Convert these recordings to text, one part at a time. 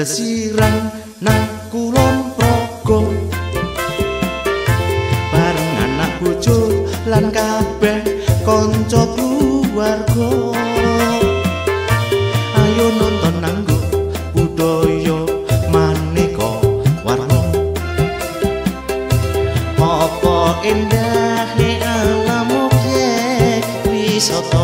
blesiran nang kulon progo. Bareng anak bojo lan kabeh kanca keluarga. Ayo nonton nanggo budaya maneka warna. Apa indahe alam objek wisata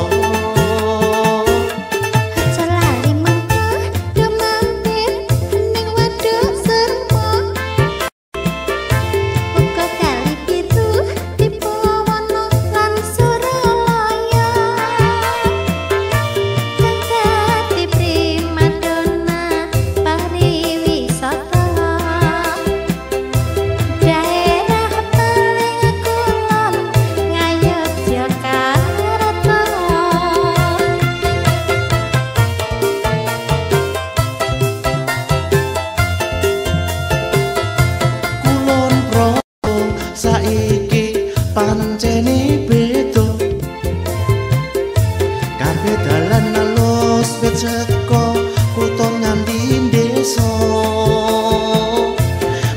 seko kutha nganti desa.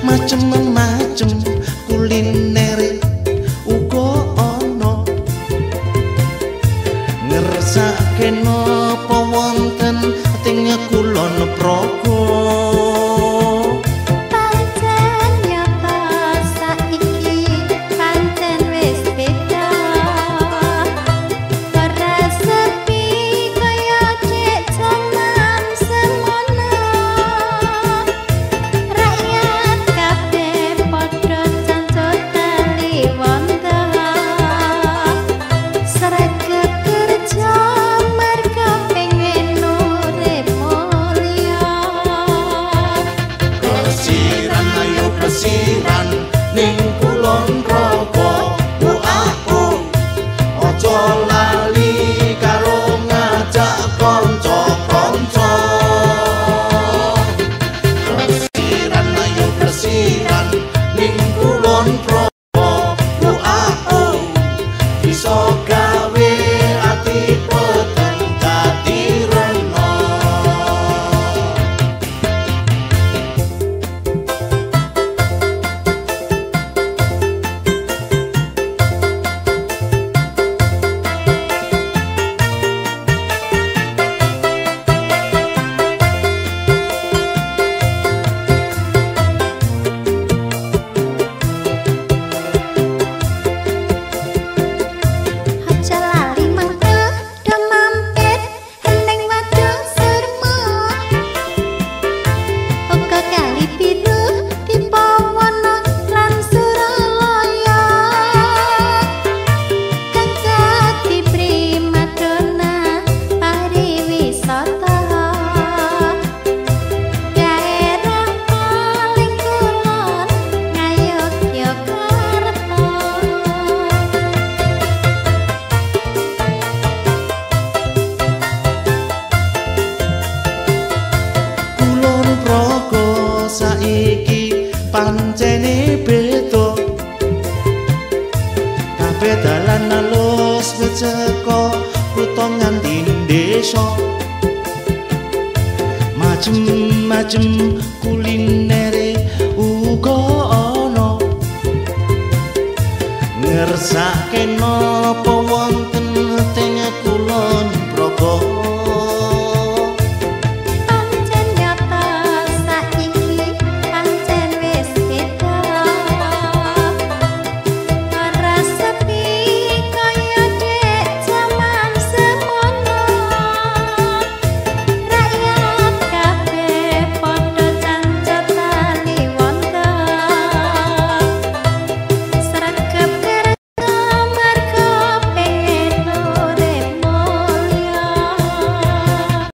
Macem-macem kulinere uga ana. Ngersake napa wonten teng kulon progo saiki pancene beda. Kabeh dalan alus kutha nganti desa. Macem-macem kulinere uga ana. Ngersake napa wonten